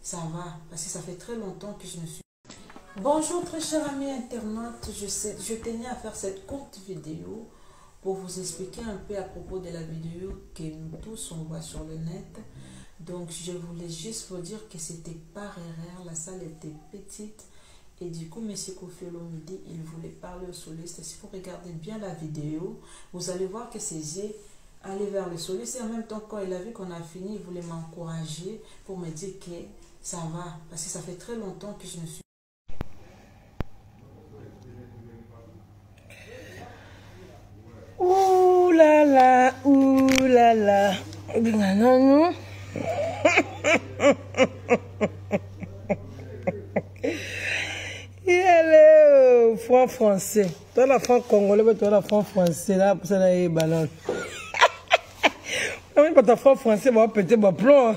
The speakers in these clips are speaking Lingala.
ça va. Parce que ça fait très longtemps que je ne suis Bonjour très chers amis internautes, je, sais, je tenais à faire cette courte vidéo pour vous expliquer un peu à propos de la vidéo que nous tous on voit sur le net. Donc je voulais juste vous dire que c'était par erreur, la salle était petite et du coup M. me dit il voulait parler au soliste. Si vous regardez bien la vidéo, vous allez voir que ses yeux allaient vers le soliste. Et en même temps, quand il a vu qu'on a fini, il voulait m'encourager pour me dire que ça va. Parce que ça fait très longtemps que je ne suis Oulala, oulala. Benga nanu. Yeleo, franc français. Toi la franc congolais, mais toi la franc français. Là, pour ça, là, il balance. Non, mais pas ta franc français, va péter ma plomb.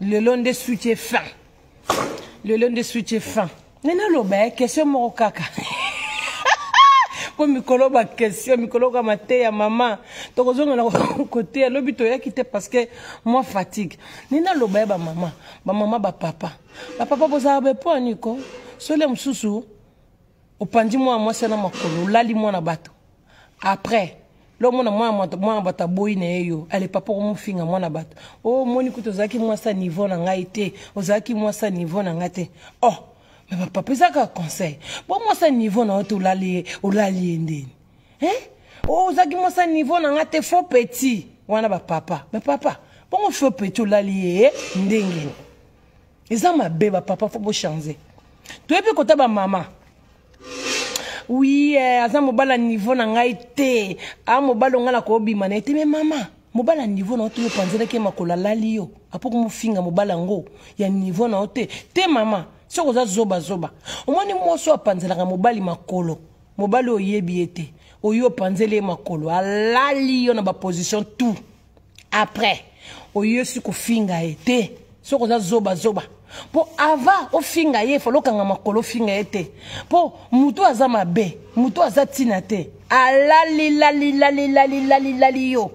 lelo nde switch ye fin lelo nde switch ye fin nde naloba ye question moko kaka mpo mikolo bakestion mikolo ka mateya mama tokozongela koteya lobi toyaki te parce que mwa fatigue nde naloba ye bamama bamama bapapa bapapa bozala bepo aniko sole mosusu opanzi mwana mwasi na makolo olali mwana bato après lomona mwana moto mwana bato aboyi na ye yo ale papa okomofinga mwana bato omoni oh, kutu ozalaki mwasi ya niveau na ngai te ozalaki mwasi ya niveau na ngai te oh me bapapa eza kaka conseil bo mwasi ya niveau na yo te olali ye ndeni eh? oh, ozalaki mwasi ya niveau na ngai te faux petit wana bapapa bapapa bongo faux petit olali ye eh? ndenge eza mabe bapapa fo bochange toyebi kota bamama oui eh, aza mobali ya niveau na ngai te a ah, mobali ongai nakobima na ye te me mama mobali ya niveau na yo te yo opanzelaki ye makolo alali yo apo komofinga mobali yango ya niveau na yo te te mama soki oza zobazoba omoni mwasi oyo apanzelaka mobali makolo mobali oyo oyebi ye te oyo opanzeli ye makolo alali yo na baposition tout après oye osi kofinga ye te soki oza zoba zoba mpo avant ofinga ye fala okanga makolo ofinga ye te mpo moto aza mabe moto aza ntina te alalilalilalilalilali yo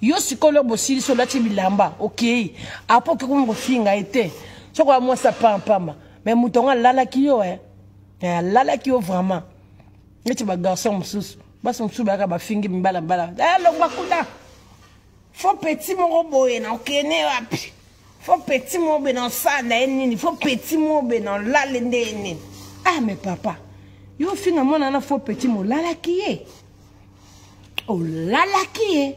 yo sikoyo bosilisi olati bilamba okei apo oke komi kofinga ye te soki oya mwasi apampamba me moto yango alalaki yo e eh. eh, alalaki yo vraiment neti bagarçon mosusu basi mosusu bayaka bafingi mbala mbala eh, longwa kuna fo peti moko boye na okene wapi fo peti moko boye na osala na ye nini fo peti moko boye na olale nde ye nini ah me papa yo ofinga mwana na fo peti molalaki ye olalaki ye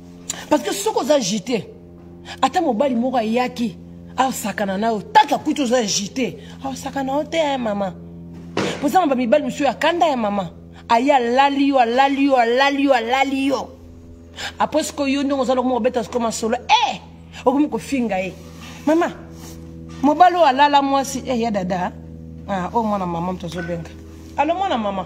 parce que soki oza jite ata mobali moko ayaki asakana na yo taki akuti oza jite asakana yo te ya mama poza na bamibali mosusu ya kanda ya mama aye alali yo alali yo alali yo alali yo apres siko yo ndenge oza lokomo kobeta siko masolo e eh! okomi kofinga ye mama mobali oyo alala mwasi e ya dada ah, oyo mwana mama moto azobenga alo mwana mama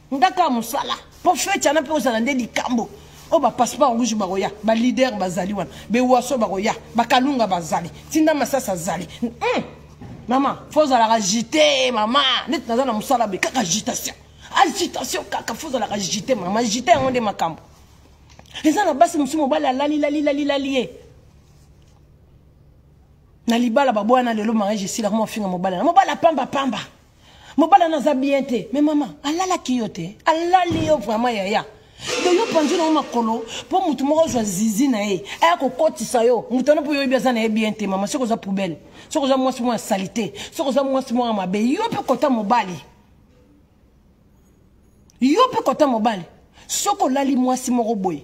nga kaka mosala mpo feti wana mpe ozala nde likambo oyo bapasseport rouge bakoya balider bazali wana bewaso bakoya bakalunga bazali tinda masasi azali mm. mama fo ozalaka jite mama neti naza na mosala boye kaka agitation agitation kaka fo ozalaka jite mama jite yango nde makambo eza na basi mosusu mobali alalilalilalilalie eh. na libala baboya na lelo mariage esilaka mafinga mobali na mobali apambapamba pamba. mobala na aza bien te me mama alalaki yo te alali yo vraiment yaya de yo panzi nango makolo mpo motu moko azwa zizi na ye aya kokotisa yo moto wana mpo yoyebi aza na ye bien te mama soki oza poubele soki oza mwasi moko ya salite soki oza mwasi moko ya mabe yo mpe kota mobali yo mpe kota mobali soki olali mwasi moko boye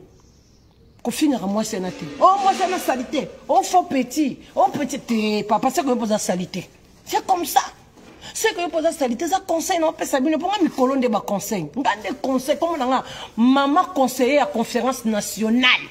kofingaka mwasi wana te o oh, mwasi wana sali te o oh, fo petit o oh, petit te papa seke yo mpoza sali te c'est comme ça seke yo mpoza sali te eza conseil na opesa bino mpo nga mikolo nde baconseil nga nde conseil komona nga mama conseiller ya conférence nationale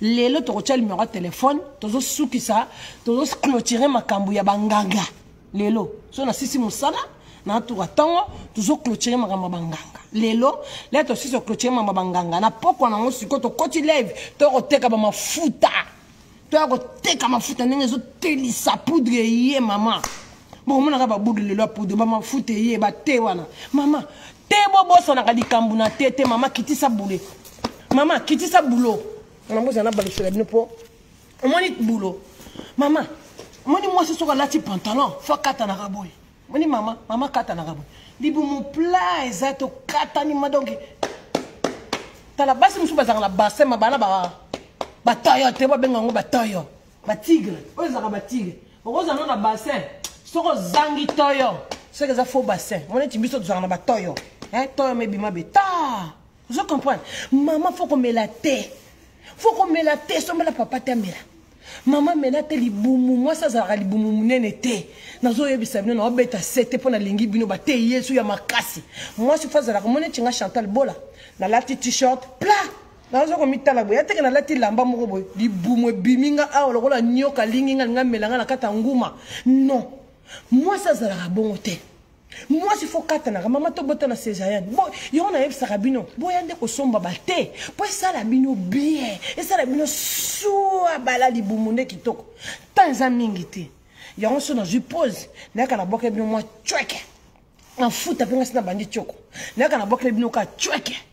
lelo tokotya limero ya telefone tozosukisa tozoclotire makambo ya banganga lelo so nasisi mosala na atuka ntongo tozoclotire makambo ya banganga lelo le tosisi oclotire makambo ya banganga na pokwa nango sikoyo tokoti leve tokoteka bamafuta toya koteka mafuta ndenge ezotelisa poudre eye mama bokomonaka babudu lelo ya pudo bamafuta eye bate wana mama te bobosanaka likambo na te te mama kitisa bule mama kitisa bulo yango ozala na balisela bino mpo omoni bulo mama omoni mwasi soki alati pantalon fo akatanaka boye omoni mama mama akatanaka boye libumu pla eza te okatani ma donke tala basi mosusu bazalaka na bassin ma bana batayo te babenga yango batayo ba tigre oyo ezalaka ba tigre okozala no na bassin soki ozangi toyo soki eza faux bassin mona eti biso tozalaka na batoyo eh, toyo mebima be ta ozo comprendre mama fo komela te fo komela te sombela papa te amela mama mela te libumu mwasi azalaka libumu monene te nazoyebisa bino naobeta sete mpo nalingi bino bateyi yesu ya makasi mwasi fo azalaka mona eti nga chantal bola nalati t-shirt plat naza komitala boye ateke nalati lamba moko boye libumu ebimi nga awa lokola nyoka alingi nga linga mela nga na kati ya nguma non mwasi azalaka bongo te mwasi fo katanaka mama tobota na cesarienne bo yango nayebisaka bino boya nde kosomba bate mpo esala bino bien esala bino sua bala libumu nde kitoko ntan eza mingi te yango so nazwi pose nayaka nabwakela bino mwa cweke nafuta mpe ngasi na bandi coko nayaka nabwakela bino ka cweke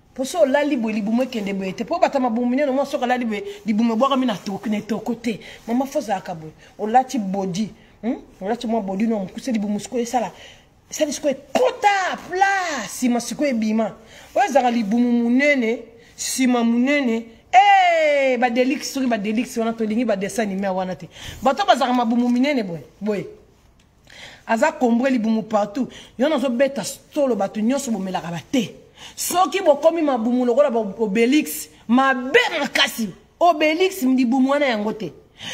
mpo so olali boye libumu ekende boye te mpo bata mabumu minene mwa soki alali boye libumu ebwakami na etoko te mama fo ozalaka boye olati bodi hmm? olati mwa bodi no mokuse libumu sikoyo esala esali sikoyo ekota pla nsima sikoyo ebima oyo ezalaka libumu monene nsima monene eh, badelix soki badelix wana tolingi badessin anime wana te bato bazalaka mabumu minene boye boye aza kombre libumu partout yo nazobeta solo bato nyonso bomelaka ba te soki bokomi mabumu lokola obelix mabe makasi obelix libumu wana yango te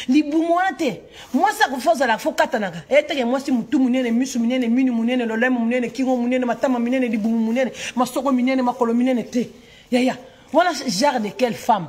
libumu wana te mwasi akofa ozalaka fo katanaka eteke mwasi motu monene misu minene mini monene lolemo monene kingo monene matama minene libumu monene masoko minene makolo minene te yaya wana genre de quelle femme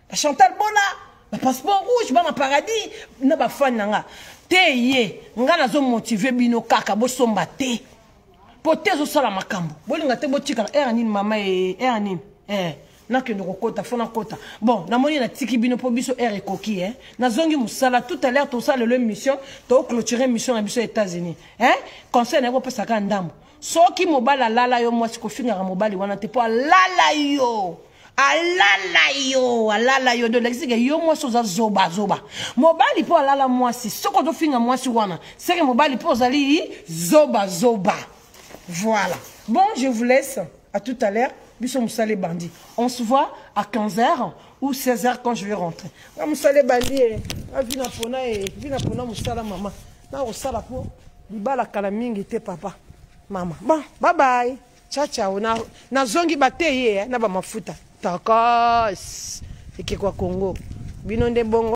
Chantal Bola, ba passeport rouge, ba ma paradis, na ba fan na nga. Te ye, nga nazo motiver bino kaka bo somba te. Po te zo sala makambo. Bolinga te botika na era nini mama e era nini. Eh, nakende kokota fo nakota bon namoni natiki bino mpo biso heure ekoki e eh. nazongi mosala tout à l'heure tosala lelo émission toclôture émission na biso ya états-unis e eh. conseil naye kopesa kaka ndambo soki mobali alala yo mwasi kofingaka mobali wana te mpo alala yo alala yo alala yo nde olakisi ke yo mwasi oza zoba zoba mobali mpo alala mwasi soki ozofinga mwasi wana seke mobali mpo ozali zoba zoba voilà bon je vous laisse à tout à l'heure biso mosala ebandi on se voit à 15 heures ou 16 heures quand je vais rentrer nga mosala ebandi e avi na pona e vi na pona mosala mama nakosala mpo libala kala mingi te papa mama bon bye bye Chachao na nazongi bate ye eh, na ba mafuta. Tokos. Ekeko ya Congo. Bino nde bongo.